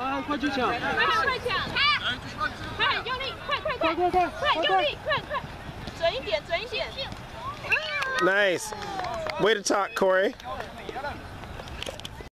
啊，快去抢！快快抢！快用力，快快快快快快用力，快快，准一点，准一点。Way to talk, Corey.